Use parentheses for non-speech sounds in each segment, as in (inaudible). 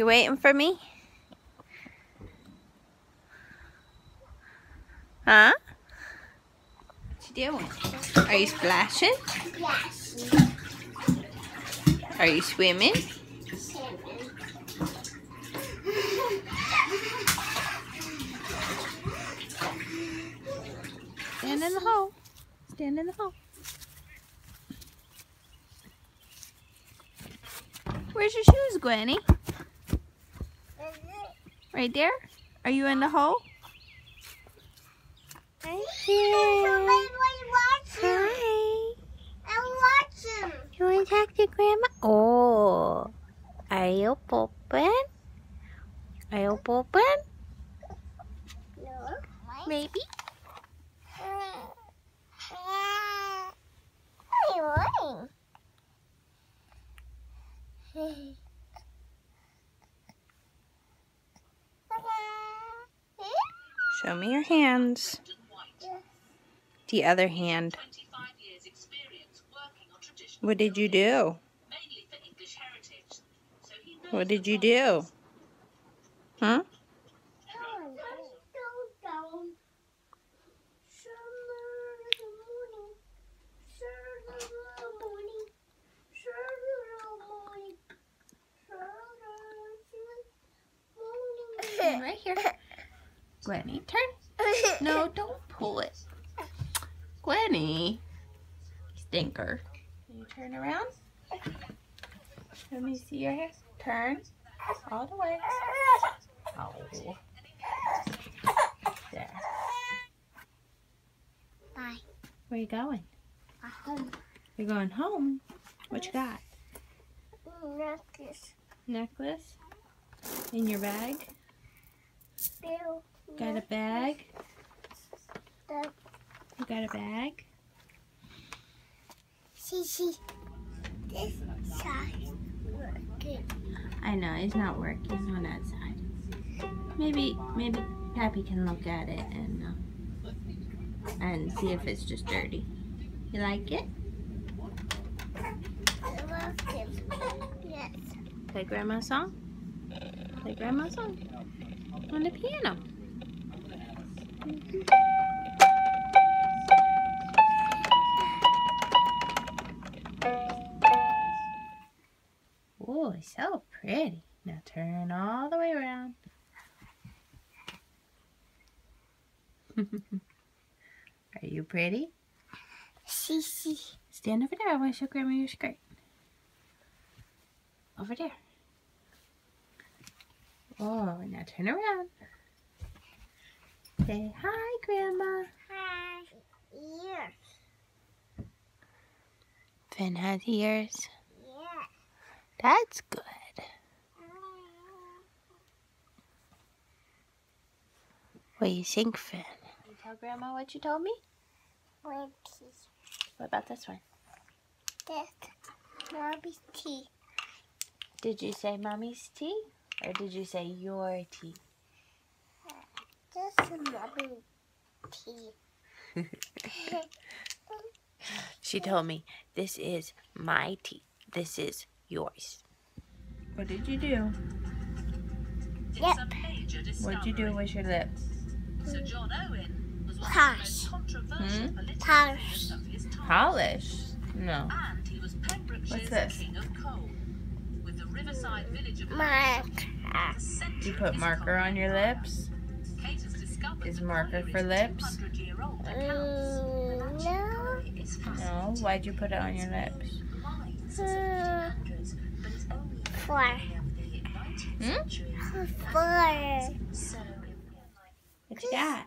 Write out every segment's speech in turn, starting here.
You waiting for me? Huh? What you doing? Are you splashing? Yes. Are you swimming? Stand in the hole. Stand in the hole. Where's your shoes, Gwenny? Right there? Are you in the hole? Right here. Hi. I watch him. You want to talk to Grandma? Oh. Are you pooping? Are you pooping? No. Maybe. What are you doing? Show me your hands. The other hand. What did you do? What did you do? Huh? Right here. Gwenny, turn. No, (laughs) don't pull it. Gwenny. Stinker. Can you turn around? Let me see your hair. Turn. All the way. Oh. There. Bye. Where you going? Home. You're going home? What you got? Necklace. Necklace? In your bag? Bill. Got a bag? You got a bag? see see. This side working. I know, it's not working on that side. Maybe, maybe Pappy can look at it and uh, and see if it's just dirty. You like it? I love him. Yes. Play Grandma's song? Play Grandma's song on the piano. Oh, so pretty. Now turn all the way around. (laughs) Are you pretty? See see. Stand over there. I want to show Grandma your skirt. Over there. Oh, now turn around. Say hi, Grandma. Hi. Yes. Finn has ears. Yeah. That's good. What do you think, Finn? You tell Grandma what you told me? Wait. What about this one? This. Mommy's tea. Did you say Mommy's tea? Or did you say your tea? This is mommy tea. She told me, this is my tea. This is yours. What did you do? Yep. What did you do with your lips? Sir John Owen was one of the most controversial Hmm? political Harsh. figures of his time. Polish. No. And he was Pembrokeshire's this? king of coal. With the riverside village of Mark. at You put marker on your economy. lips? Kate has discovered Is marker for lips? Mm, no. No. Why'd you put it on your lips? Lines as 1500s, but it's only Four. of the 19th Hmm? Four. So, What you got?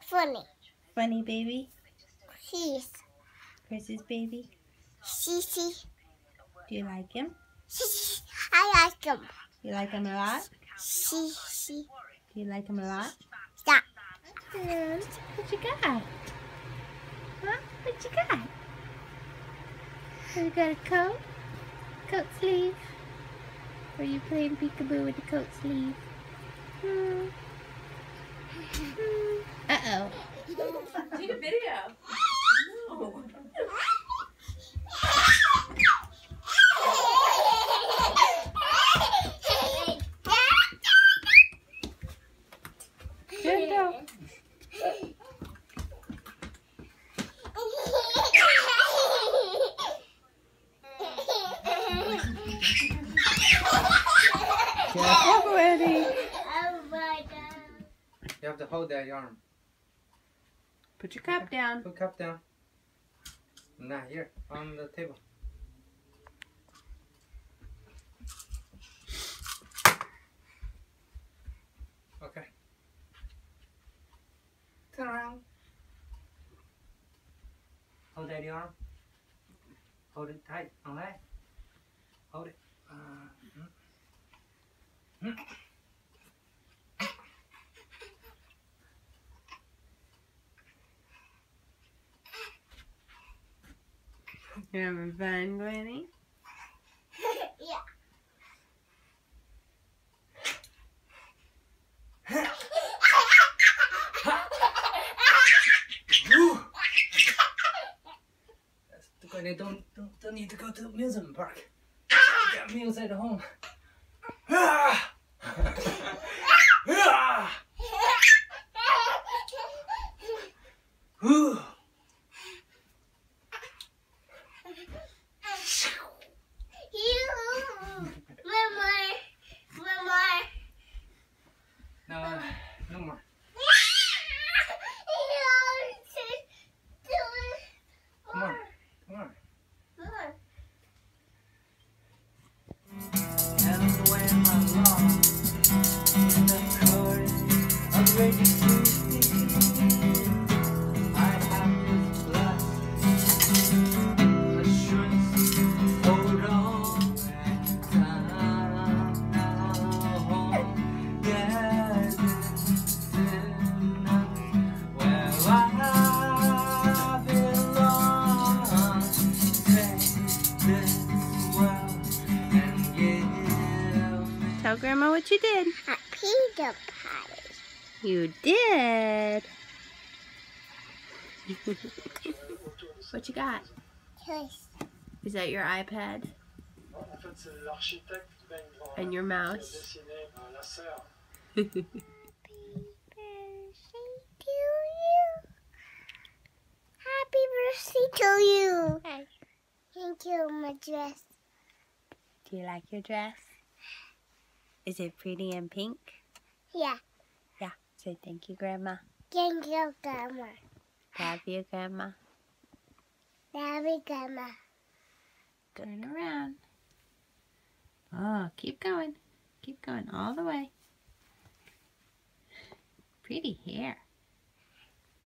funny. Funny baby. He's Chris's baby. Sissy. Do you like him? I like him. You like him a lot? Sissy. Do you like him a lot? Stop. What you got? Huh? What you got? You got a coat? Coat sleeve? Are you playing peekaboo with the coat sleeve? Hmm. Hmm. Uh-oh. Take a video. No. Good girl. Careful, Gwenny. Oh my god. You have to hold that arm. Put your cup down. Put cup down. Not here, on the table. Okay. Turn around. Hold that arm. Hold it tight. Okay. Hold it. Uh, mm. Mm. You having fun, Gwenny? (laughs) yeah. Woo! That's the way they don't, don't don't need to go to the amusement park. You got meals at home. Ah! Ah! Woo! You did. A pizza party. You did. what you got? Choice. Is that your iPad En fait, c'est l'architecte Ben Grand and your mouse? dessiné la serre. Birthday to you. Happy birthday to you. Thank you, my dress. Do you like your dress? Is it pretty and pink? Yeah. Yeah. Say thank you, Grandma. Thank you, Grandma. Love you, Grandma. Love you, Grandma. Turn around. Oh, keep going. Keep going all the way. Pretty hair.